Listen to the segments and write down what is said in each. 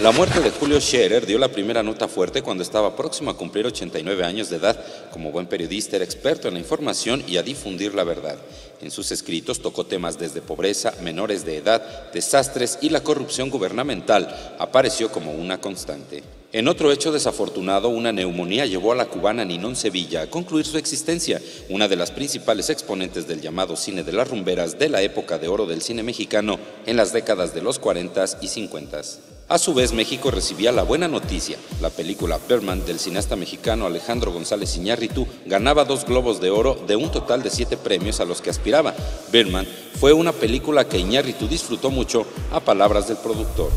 La muerte de Julio Scherer dio la primera nota fuerte cuando estaba próximo a cumplir 89 años de edad. Como buen periodista era experto en la información y a difundir la verdad. En sus escritos tocó temas desde pobreza, menores de edad, desastres y la corrupción gubernamental. Apareció como una constante. En otro hecho desafortunado, una neumonía llevó a la cubana Ninón Sevilla a concluir su existencia, una de las principales exponentes del llamado cine de las rumberas de la época de oro del cine mexicano en las décadas de los 40 y 50. A su vez, México recibía la buena noticia. La película Berman del cineasta mexicano Alejandro González Iñárritu ganaba dos globos de oro de un total de siete premios a los que aspiraba. Berman fue una película que Iñárritu disfrutó mucho, a palabras del productor.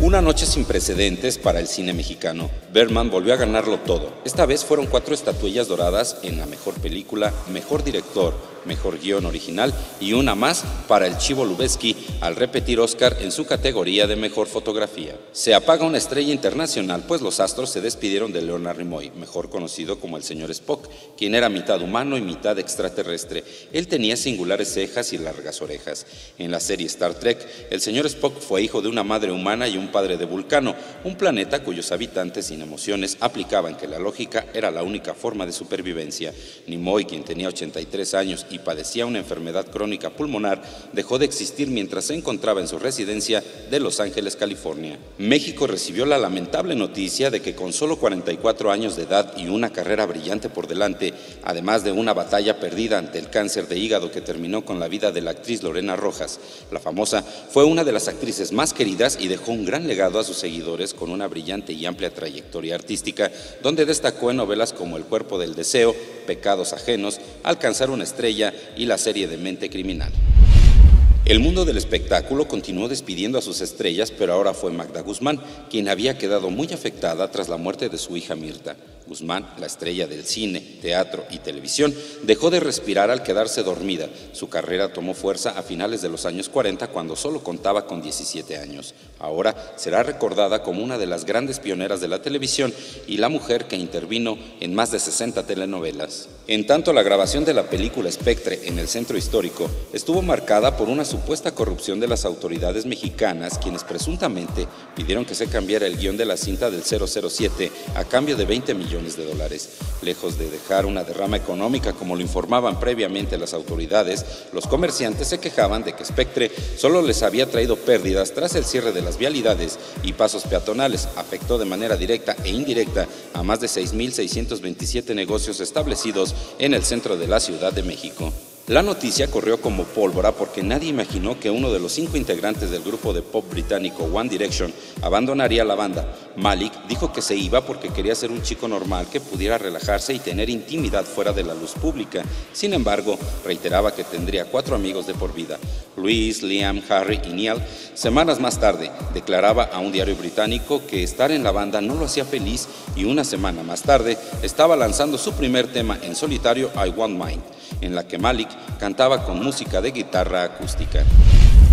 Una noche sin precedentes para el cine mexicano. Berman volvió a ganarlo todo. Esta vez fueron cuatro estatuillas doradas en la mejor película, mejor director, mejor guion original y una más para el Chivo Lubeski al repetir Oscar en su categoría de mejor fotografía. Se apaga una estrella internacional, pues los astros se despidieron de Leonard Nimoy, mejor conocido como el señor Spock, quien era mitad humano y mitad extraterrestre. Él tenía singulares cejas y largas orejas. En la serie Star Trek, el señor Spock fue hijo de una madre humana y un padre de Vulcano, un planeta cuyos habitantes sin emociones aplicaban que la lógica era la única forma de supervivencia. Nimoy, quien tenía 83 años y padecía una enfermedad crónica pulmonar, dejó de existir mientras se encontraba en su residencia de Los Ángeles, California. México recibió la lamentable noticia de que con solo 44 años de edad y una carrera brillante por delante, además de una batalla perdida ante el cáncer de hígado que terminó con la vida de la actriz Lorena Rojas, la famosa fue una de las actrices más queridas y dejó un gran legado a sus seguidores con una brillante y amplia trayectoria artística, donde destacó en novelas como El cuerpo del deseo, Pecados ajenos, Alcanzar una estrella y la serie de Mente Criminal. El mundo del espectáculo continuó despidiendo a sus estrellas, pero ahora fue Magda Guzmán, quien había quedado muy afectada tras la muerte de su hija Mirta. Guzmán, la estrella del cine, teatro y televisión, dejó de respirar al quedarse dormida. Su carrera tomó fuerza a finales de los años 40 cuando solo contaba con 17 años. Ahora será recordada como una de las grandes pioneras de la televisión y la mujer que intervino en más de 60 telenovelas. En tanto, la grabación de la película Spectre en el centro histórico estuvo marcada por una supuesta corrupción de las autoridades mexicanas, quienes presuntamente pidieron que se cambiara el guion de la cinta del 007 a cambio de 20 millones de dólares. Lejos de dejar una derrama económica como lo informaban previamente las autoridades, los comerciantes se quejaban de que Spectre solo les había traído pérdidas tras el cierre de las vialidades y pasos peatonales. Afectó de manera directa e indirecta a más de 6.627 negocios establecidos en el centro de la Ciudad de México. La noticia corrió como pólvora porque nadie imaginó que uno de los cinco integrantes del grupo de pop británico One Direction abandonaría la banda. Malik dijo que se iba porque quería ser un chico normal que pudiera relajarse y tener intimidad fuera de la luz pública. Sin embargo, reiteraba que tendría cuatro amigos de por vida, Luis, Liam, Harry y Neil. Semanas más tarde, declaraba a un diario británico que estar en la banda no lo hacía feliz y una semana más tarde estaba lanzando su primer tema en solitario, I Want Mine en la que Malik cantaba con música de guitarra acústica.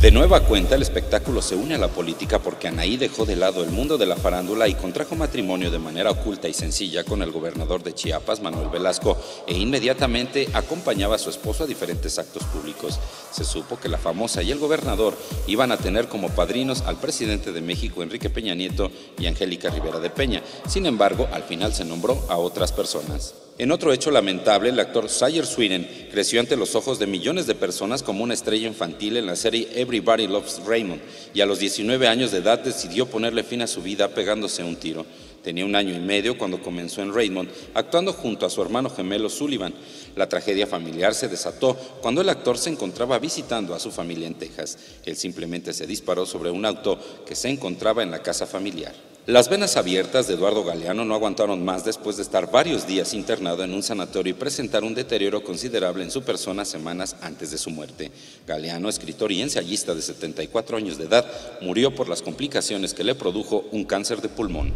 De nueva cuenta, el espectáculo se une a la política porque Anaí dejó de lado el mundo de la farándula y contrajo matrimonio de manera oculta y sencilla con el gobernador de Chiapas, Manuel Velasco, e inmediatamente acompañaba a su esposo a diferentes actos públicos. Se supo que la famosa y el gobernador iban a tener como padrinos al presidente de México, Enrique Peña Nieto, y Angélica Rivera de Peña. Sin embargo, al final se nombró a otras personas. En otro hecho lamentable, el actor Sayer Sweden creció ante los ojos de millones de personas como una estrella infantil en la serie Everybody Loves Raymond y a los 19 años de edad decidió ponerle fin a su vida pegándose un tiro. Tenía un año y medio cuando comenzó en Raymond, actuando junto a su hermano gemelo Sullivan. La tragedia familiar se desató cuando el actor se encontraba visitando a su familia en Texas. Él simplemente se disparó sobre un auto que se encontraba en la casa familiar. Las venas abiertas de Eduardo Galeano no aguantaron más después de estar varios días internado en un sanatorio y presentar un deterioro considerable en su persona semanas antes de su muerte. Galeano, escritor y ensayista de 74 años de edad, murió por las complicaciones que le produjo un cáncer de pulmón.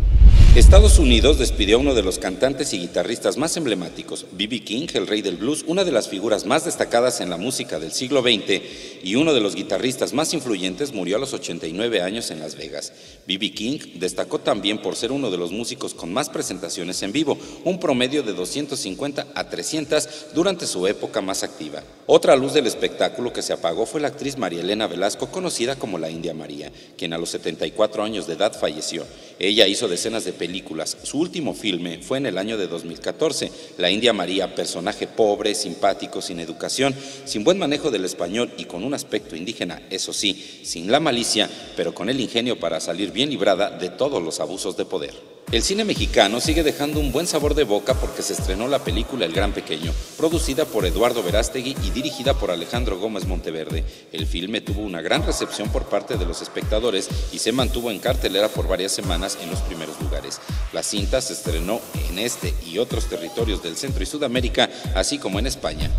Estados Unidos despidió a uno de los cantantes y guitarristas más emblemáticos, B.B. King, el rey del blues, una de las figuras más destacadas en la música del siglo XX, y uno de los guitarristas más influyentes murió a los 89 años en Las Vegas. B.B. King destacó también por ser uno de los músicos con más presentaciones en vivo, un promedio de 250 a 300 durante su época más activa. Otra luz del espectáculo que se apagó fue la actriz María Elena Velasco, conocida como la India María, quien a los 74 años de edad falleció. Ella hizo decenas de películas. Su último filme fue en el año de 2014. La India María, personaje pobre, simpático, sin educación, sin buen manejo del español y con un aspecto indígena, eso sí, sin la malicia, pero con el ingenio para salir bien librada de todos los abusos de poder. El cine mexicano sigue dejando un buen sabor de boca porque se estrenó la película El Gran Pequeño, producida por Eduardo Verástegui y dirigida por Alejandro Gómez Monteverde. El filme tuvo una gran recepción por parte de los espectadores y se mantuvo en cartelera por varias semanas en los primeros lugares. La cinta se estrenó en este y otros territorios del Centro y Sudamérica, así como en España.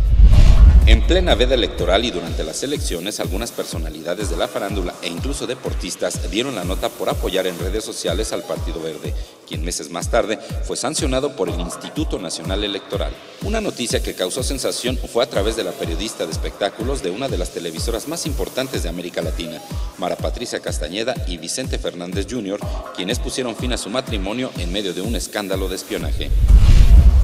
En plena veda electoral y durante las elecciones, algunas personalidades de la farándula e incluso deportistas dieron la nota por apoyar en redes sociales al Partido Verde, quien meses más tarde fue sancionado por el Instituto Nacional Electoral. Una noticia que causó sensación fue a través de la periodista de espectáculos de una de las televisoras más importantes de América Latina, Mara Patricia Castañeda y Vicente Fernández Jr., quienes pusieron fin a su matrimonio en medio de un escándalo de espionaje.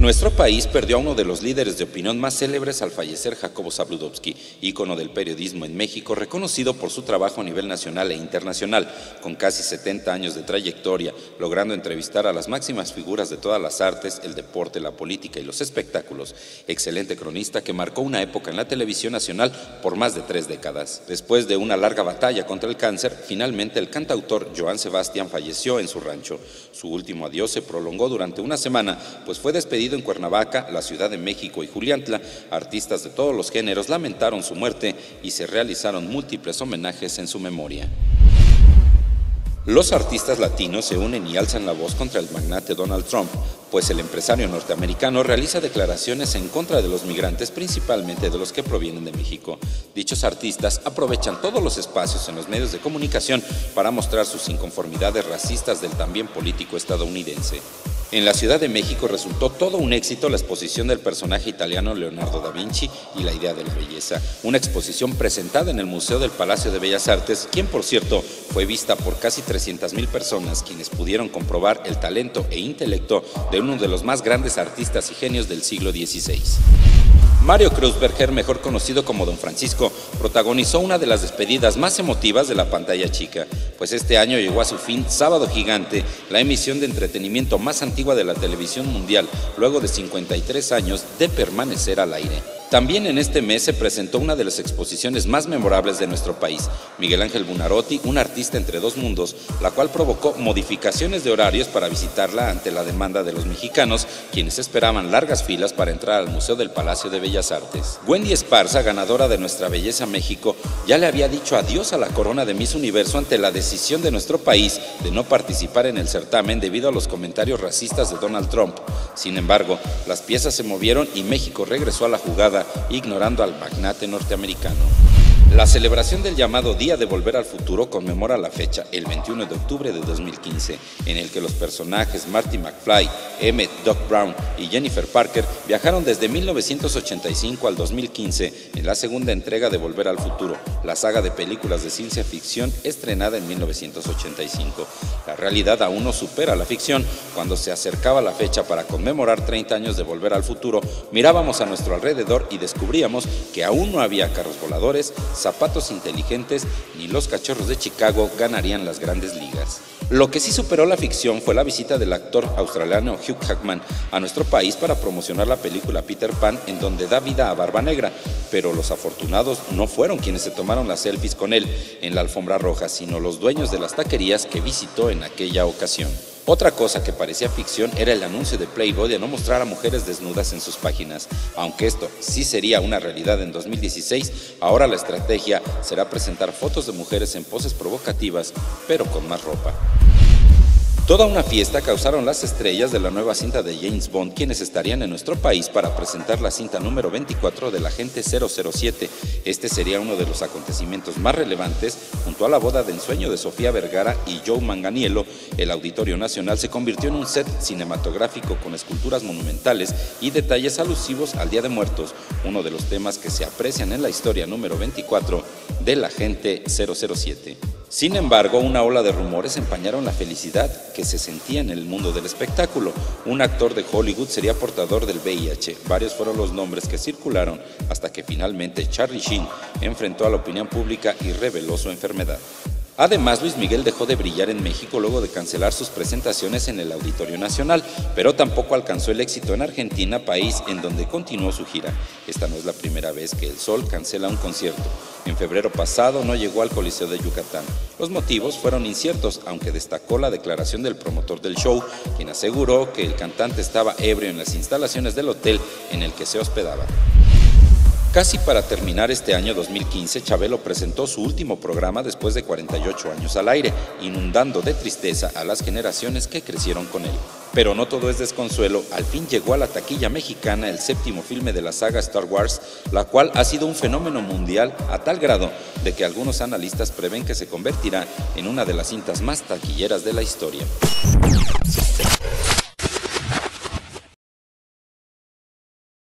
Nuestro país perdió a uno de los líderes de opinión más célebres al fallecer Jacobo Zabludovsky, ícono del periodismo en México, reconocido por su trabajo a nivel nacional e internacional, con casi 70 años de trayectoria, logrando entrevistar a las máximas figuras de todas las artes, el deporte, la política y los espectáculos. Excelente cronista que marcó una época en la televisión nacional por más de tres décadas. Después de una larga batalla contra el cáncer, finalmente el cantautor Joan Sebastián falleció en su rancho. Su último adiós se prolongó durante una semana, pues fue despedido en Cuernavaca, la Ciudad de México y Juliantla, artistas de todos los géneros lamentaron su muerte y se realizaron múltiples homenajes en su memoria. Los artistas latinos se unen y alzan la voz contra el magnate Donald Trump, pues el empresario norteamericano realiza declaraciones en contra de los migrantes, principalmente de los que provienen de México. Dichos artistas aprovechan todos los espacios en los medios de comunicación para mostrar sus inconformidades racistas del también político estadounidense. En la Ciudad de México resultó todo un éxito la exposición del personaje italiano Leonardo da Vinci y la idea de la belleza, una exposición presentada en el Museo del Palacio de Bellas Artes, quien por cierto fue vista por casi 300.000 personas quienes pudieron comprobar el talento e intelecto de uno de los más grandes artistas y genios del siglo XVI. Mario Kreuzberger, mejor conocido como Don Francisco, protagonizó una de las despedidas más emotivas de la pantalla chica, pues este año llegó a su fin Sábado Gigante, la emisión de entretenimiento más antigua de la televisión mundial, luego de 53 años de permanecer al aire. También en este mes se presentó una de las exposiciones más memorables de nuestro país, Miguel Ángel Bunarotti, un artista entre dos mundos, la cual provocó modificaciones de horarios para visitarla ante la demanda de los mexicanos, quienes esperaban largas filas para entrar al Museo del Palacio de Bellas Artes. Wendy Esparza, ganadora de Nuestra Belleza México, ya le había dicho adiós a la corona de Miss Universo ante la decisión de nuestro país de no participar en el certamen debido a los comentarios racistas de Donald Trump. Sin embargo, las piezas se movieron y México regresó a la jugada ignorando al magnate norteamericano. La celebración del llamado Día de Volver al Futuro conmemora la fecha, el 21 de octubre de 2015, en el que los personajes Marty McFly, Emmett Doc Brown y Jennifer Parker viajaron desde 1985 al 2015 en la segunda entrega de Volver al Futuro, la saga de películas de ciencia ficción estrenada en 1985. La realidad aún no supera la ficción. Cuando se acercaba la fecha para conmemorar 30 años de Volver al Futuro, mirábamos a nuestro alrededor y descubríamos que aún no había carros voladores, zapatos inteligentes ni los cachorros de Chicago ganarían las grandes ligas. Lo que sí superó la ficción fue la visita del actor australiano Hugh Jackman a nuestro país para promocionar la película Peter Pan en donde da vida a Barba Negra, pero los afortunados no fueron quienes se tomaron las selfies con él en la alfombra roja, sino los dueños de las taquerías que visitó en aquella ocasión. Otra cosa que parecía ficción era el anuncio de Playboy de no mostrar a mujeres desnudas en sus páginas. Aunque esto sí sería una realidad en 2016, ahora la estrategia será presentar fotos de mujeres en poses provocativas, pero con más ropa. Toda una fiesta causaron las estrellas de la nueva cinta de James Bond, quienes estarían en nuestro país para presentar la cinta número 24 de la Agente 007. Este sería uno de los acontecimientos más relevantes, junto a la boda de ensueño de Sofía Vergara y Joe Manganiello. El Auditorio Nacional se convirtió en un set cinematográfico con esculturas monumentales y detalles alusivos al Día de Muertos, uno de los temas que se aprecian en la historia número 24 del agente 007. Sin embargo, una ola de rumores empañaron la felicidad que se sentía en el mundo del espectáculo. Un actor de Hollywood sería portador del VIH. Varios fueron los nombres que circularon hasta que finalmente Charlie Sheen enfrentó a la opinión pública y reveló su enfermedad. Además, Luis Miguel dejó de brillar en México luego de cancelar sus presentaciones en el Auditorio Nacional, pero tampoco alcanzó el éxito en Argentina, país en donde continuó su gira. Esta no es la primera vez que El Sol cancela un concierto. En febrero pasado no llegó al Coliseo de Yucatán. Los motivos fueron inciertos, aunque destacó la declaración del promotor del show, quien aseguró que el cantante estaba ebrio en las instalaciones del hotel en el que se hospedaba. Casi para terminar este año 2015, Chabelo presentó su último programa después de 48 años al aire, inundando de tristeza a las generaciones que crecieron con él. Pero no todo es desconsuelo, al fin llegó a la taquilla mexicana el séptimo filme de la saga Star Wars, la cual ha sido un fenómeno mundial a tal grado de que algunos analistas prevén que se convertirá en una de las cintas más taquilleras de la historia.